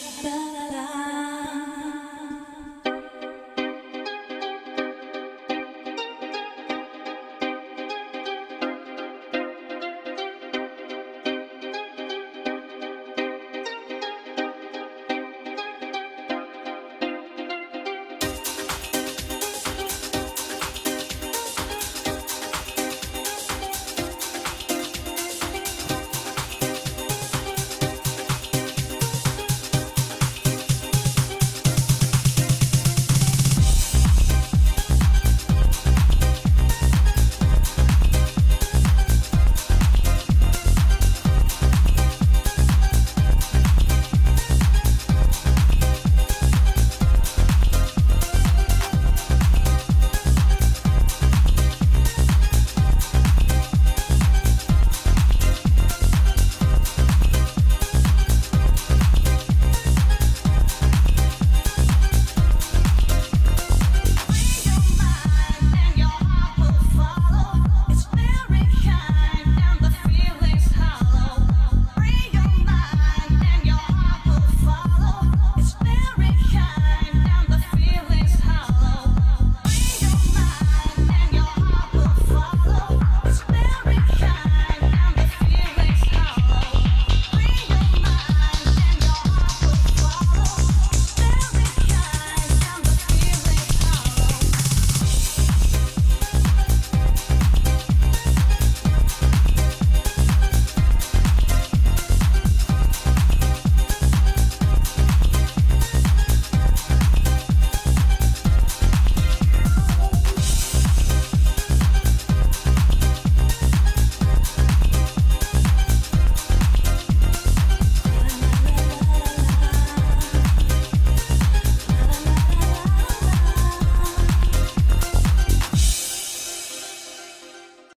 but da.